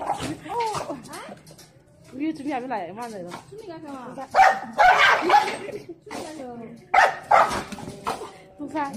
哦拍我你准备还没来的话了准备干什么不拍